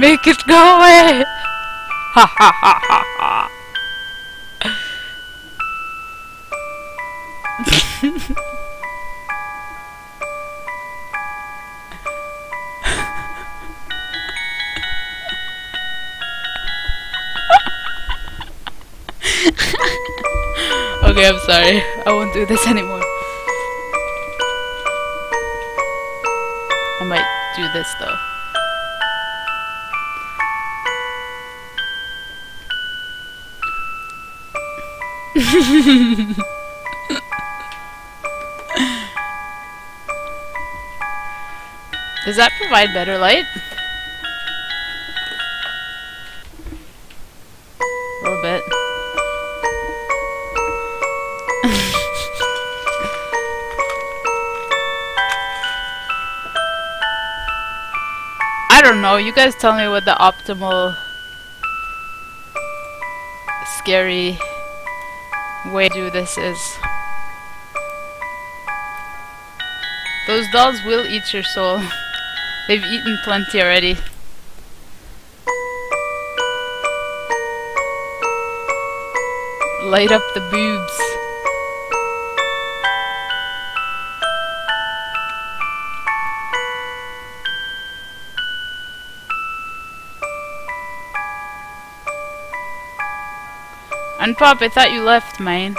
Make it go away! Ha ha ha ha ha! okay, I'm sorry. I won't do this anymore. I might do this though. Does that provide better light? A little bit. I don't know, you guys tell me what the optimal scary way to do this is. Those dolls will eat your soul. They've eaten plenty already. Light up the boobs. Unpop, I thought you left, man.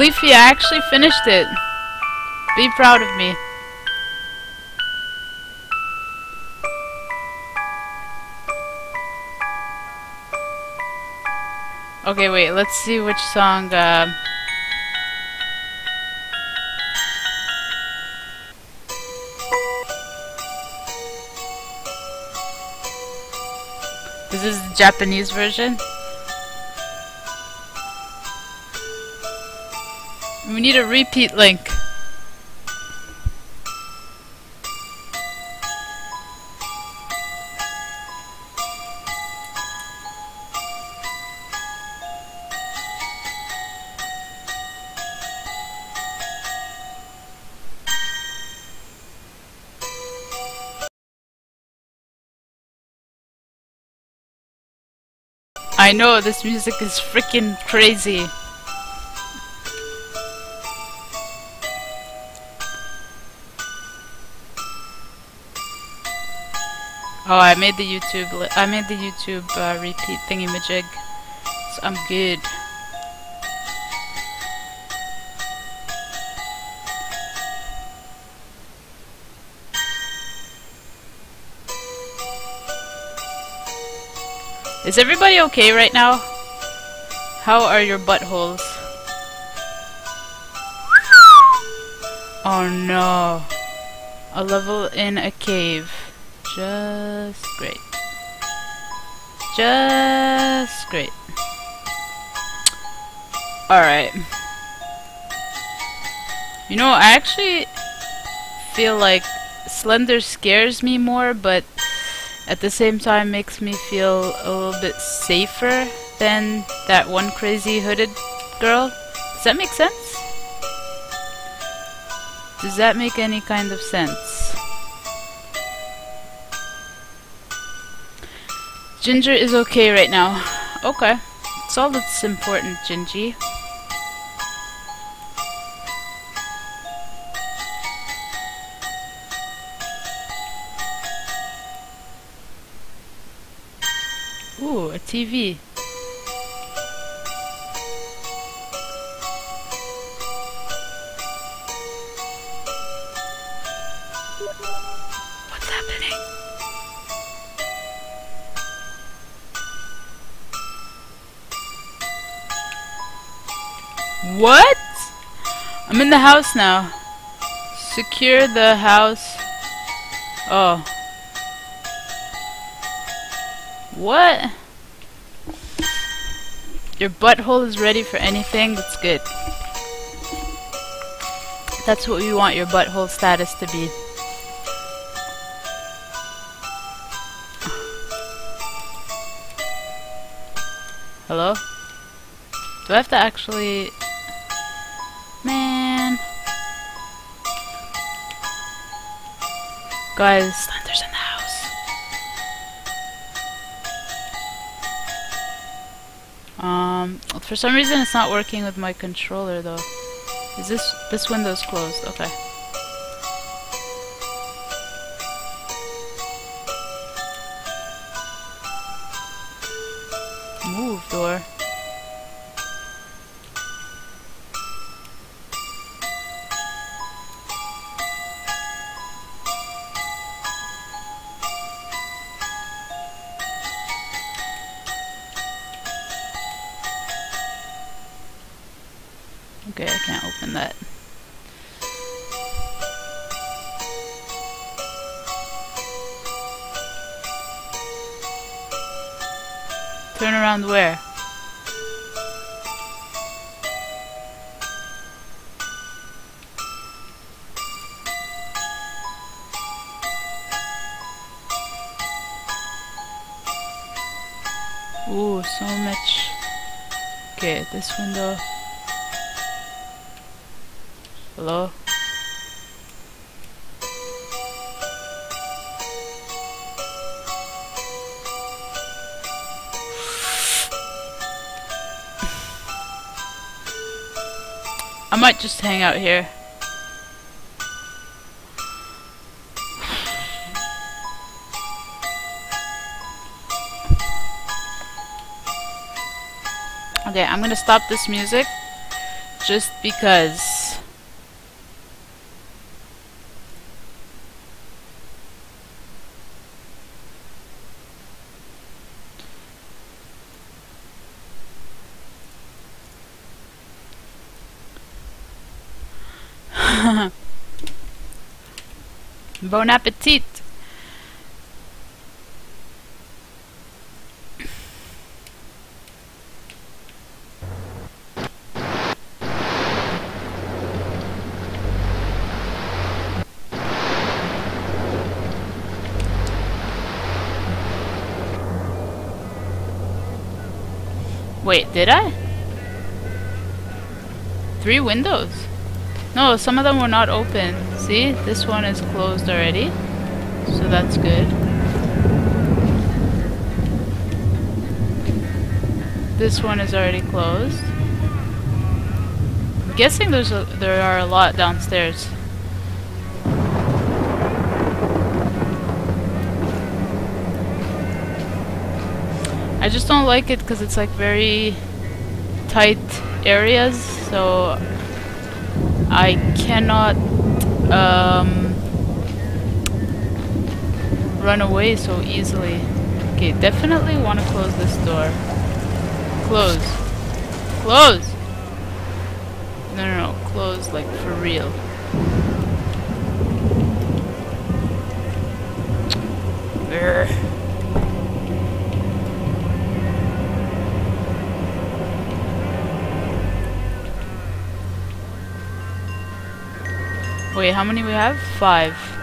Leafy, I actually finished it. Be proud of me. Okay, wait, let's see which song, uh... This is the Japanese version. We need a repeat link. I know this music is freaking crazy. Oh, I made the YouTube. I made the YouTube uh, repeat thingy majig, so I'm good. Is everybody okay right now? How are your buttholes? Oh no. A level in a cave. Just great. Just great. Alright. You know, I actually feel like Slender scares me more, but at the same time makes me feel a little bit safer than that one crazy hooded girl. Does that make sense? Does that make any kind of sense? Ginger is okay right now. Okay. That's all that's important, Gingy. Ooh, a TV. What? I'm in the house now. Secure the house. Oh. What? Your butthole is ready for anything? That's good. That's what we want your butthole status to be. Hello? Do I have to actually... Guys, Slender's in the house. Um, for some reason it's not working with my controller though. Is this, this window's closed? Okay. Move, door. I that. Turn around where? Ooh, so much. Okay, this window. Hello? I might just hang out here. Okay, I'm gonna stop this music just because Bon appetit! Wait, did I? Three windows. No, some of them were not open. See? This one is closed already. So that's good. This one is already closed. I'm guessing there's a, there are a lot downstairs. I just don't like it because it's like very tight areas, so I cannot um, run away so easily. Okay, definitely want to close this door. Close. Close! No, no, no. Close, like, for real. Urgh. Wait, how many we have? Five.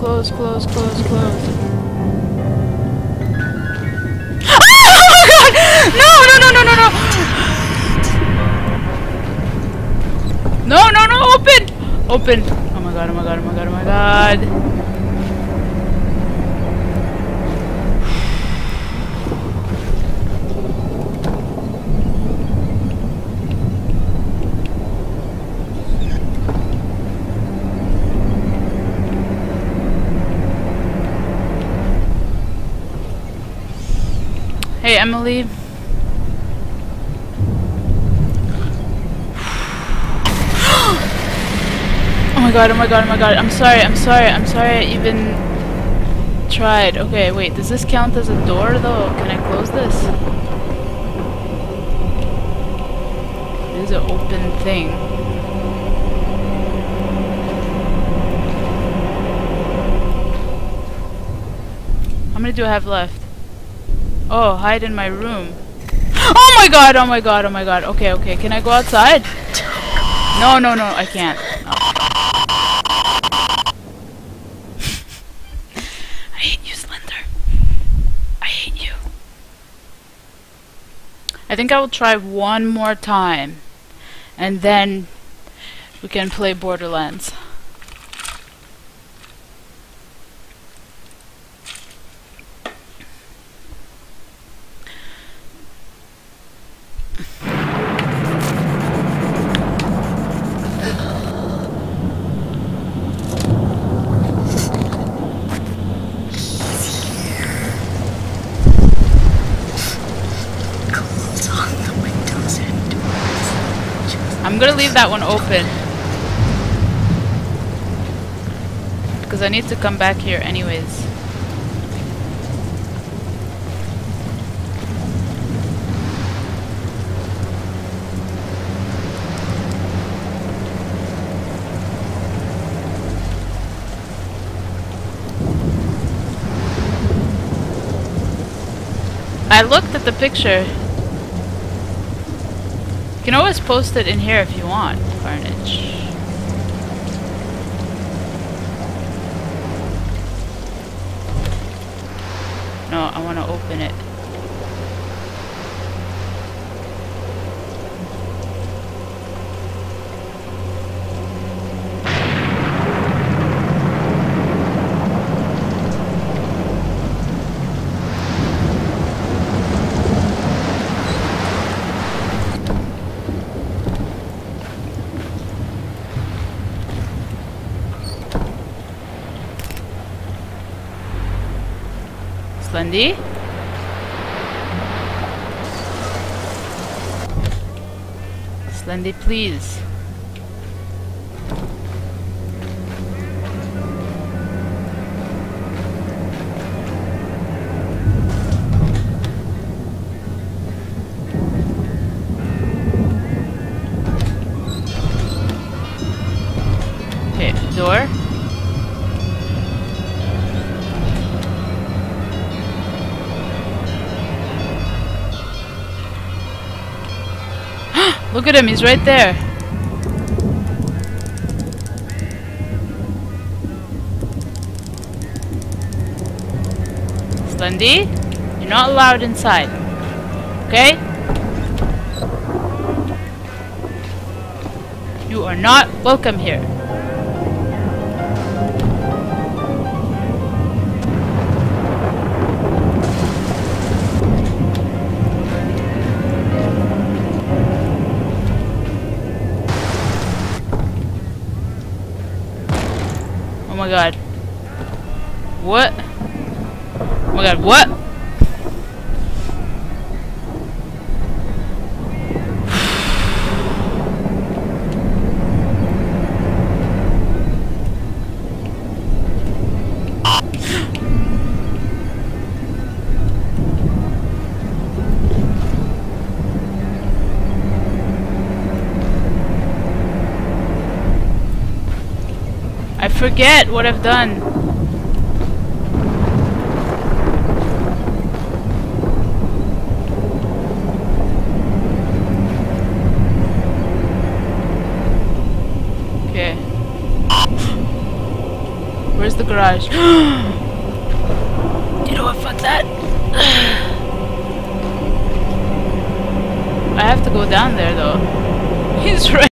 Close, close, close, close, ah, oh close. no, no, no, no, no, no! No, no, no, open! Open! Oh my god, oh my god, oh my god, oh my god. Hey, Emily. oh my god, oh my god, oh my god. I'm sorry, I'm sorry, I'm sorry I even tried. Okay, wait, does this count as a door though? Can I close this? It is an open thing. How many do I have left? Oh, hide in my room. Oh my god, oh my god, oh my god. Okay, okay, can I go outside? No, no, no, I can't. No. I hate you, Slender. I hate you. I think I will try one more time. And then we can play Borderlands. I'm gonna leave that one open. Because I need to come back here anyways. I looked at the picture. You can always post it in here if you want, Carnage. No, I want to open it. Slendy? Slendy, please. Look at him, he's right there. Slendy, you're not allowed inside. Okay? You are not welcome here. My god. What? Oh my god, what? Forget what I've done. Okay. Where's the garage? you know what? Fuck that. I have to go down there though. He's right.